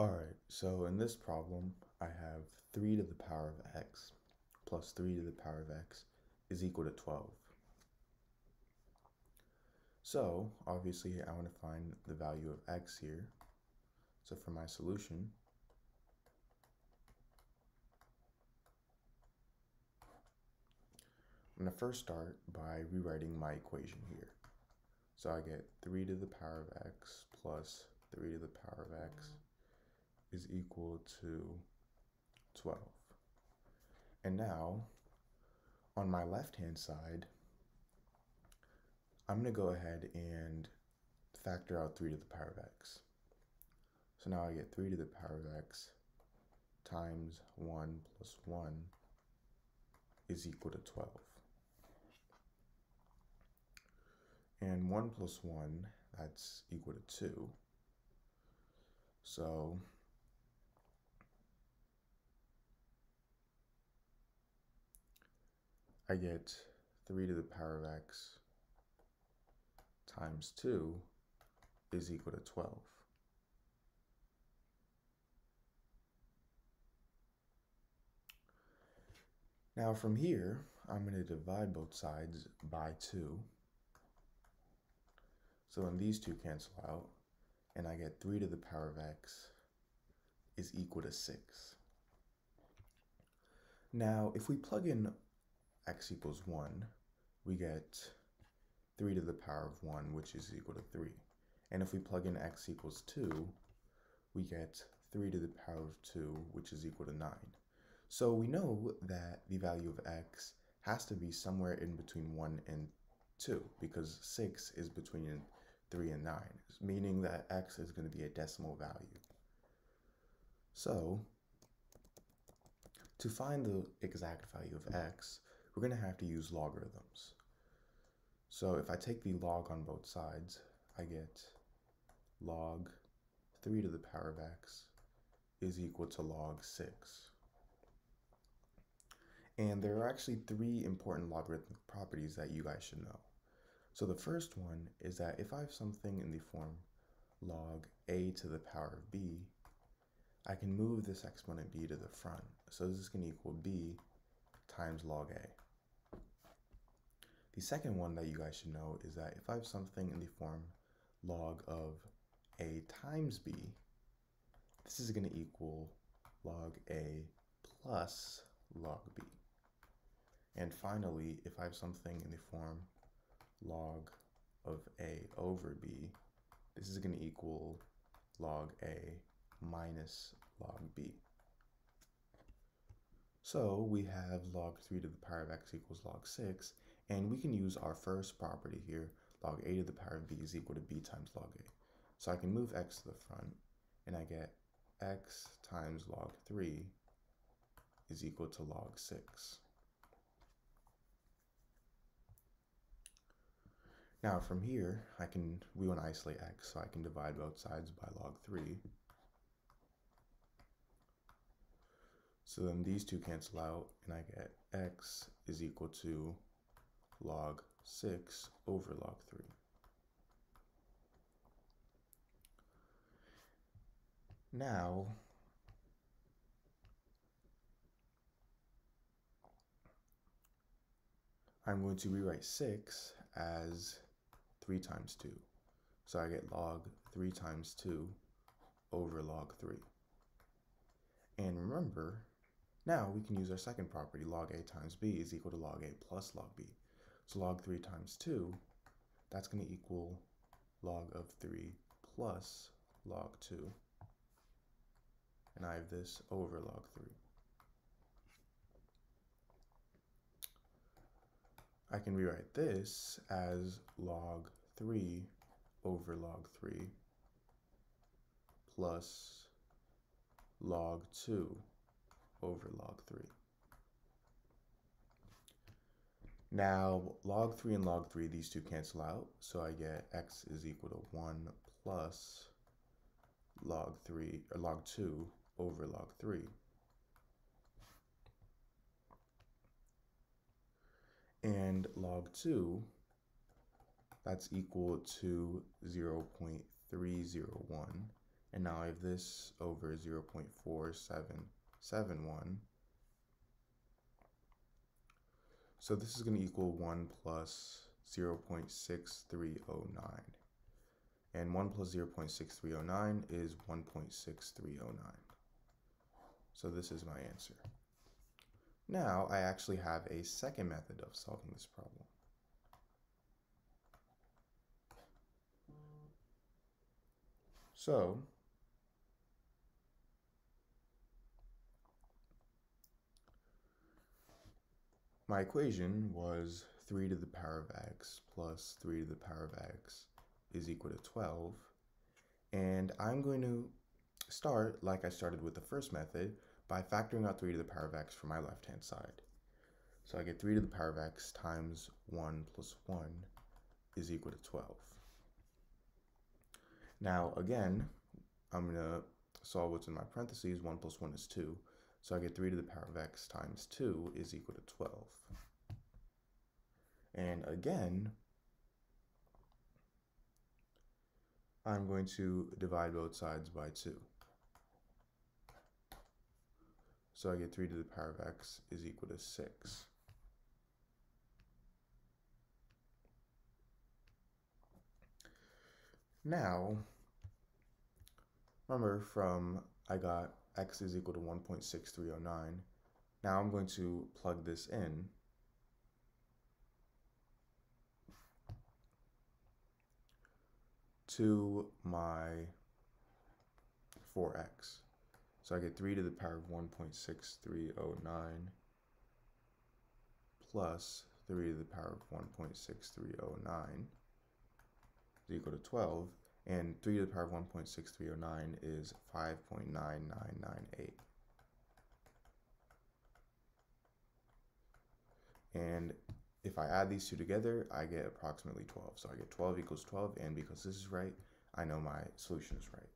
Alright, so in this problem, I have 3 to the power of x plus 3 to the power of x is equal to 12. So, obviously, I want to find the value of x here. So for my solution, I'm going to first start by rewriting my equation here. So I get 3 to the power of x plus 3 to the power of x is equal to 12. And now, on my left-hand side, I'm going to go ahead and factor out 3 to the power of x. So now I get 3 to the power of x times 1 plus 1 is equal to 12. And 1 plus 1, that's equal to 2. So I get 3 to the power of x times 2 is equal to 12. Now from here, I'm going to divide both sides by 2. So then these two cancel out, and I get 3 to the power of x is equal to 6. Now, if we plug in x equals 1, we get 3 to the power of 1, which is equal to 3. And if we plug in x equals 2, we get 3 to the power of 2, which is equal to 9. So we know that the value of x has to be somewhere in between 1 and 2, because 6 is between 3 and 9, meaning that x is going to be a decimal value. So, to find the exact value of x, we're going to have to use logarithms. So if I take the log on both sides, I get log 3 to the power of x is equal to log 6. And there are actually three important logarithmic properties that you guys should know. So the first one is that if I have something in the form log a to the power of b, I can move this exponent b to the front. So this is going to equal b times log a. The second one that you guys should know is that if I have something in the form log of a times b, this is going to equal log a plus log b. And finally, if I have something in the form log of a over b, this is going to equal log a minus log b. So we have log 3 to the power of x equals log 6, and we can use our first property here, log a to the power of b is equal to b times log a. So I can move x to the front, and I get x times log 3 is equal to log 6. Now from here, I can, we want to isolate x, so I can divide both sides by log 3. So then these two cancel out, and I get x is equal to log 6 over log 3. Now, I'm going to rewrite 6 as 3 times 2. So I get log 3 times 2 over log 3. And remember, now we can use our second property, log a times b is equal to log a plus log b. So log 3 times 2, that's going to equal log of 3 plus log 2. And I have this over log 3. I can rewrite this as log 3 over log 3 plus log 2 over log 3. Now, log 3 and log 3, these two cancel out, so I get x is equal to 1 plus log 3, or log 2 over log 3. And log 2 that's equal to 0.301. And now I have this over 0.4771. So this is going to equal 1 plus 0.6309. And 1 plus 0.6309 is 1.6309. So this is my answer. Now I actually have a second method of solving this problem. So my equation was 3 to the power of x plus 3 to the power of x is equal to 12. And I'm going to start like I started with the first method by factoring out 3 to the power of x from my left-hand side. So I get 3 to the power of x times 1 plus 1 is equal to 12. Now, again, I'm going to solve what's in my parentheses. 1 plus 1 is 2. So I get 3 to the power of x times 2 is equal to 12. And again, I'm going to divide both sides by 2. So I get 3 to the power of x is equal to 6. Now, remember from I got x is equal to 1.6309. Now I'm going to plug this in. to my 4x. So I get 3 to the power of 1.6309 plus 3 to the power of 1.6309 is equal to 12. And 3 to the power of 1.6309 is 5.9998. And if I add these two together, I get approximately 12. So I get 12 equals 12, and because this is right, I know my solution is right.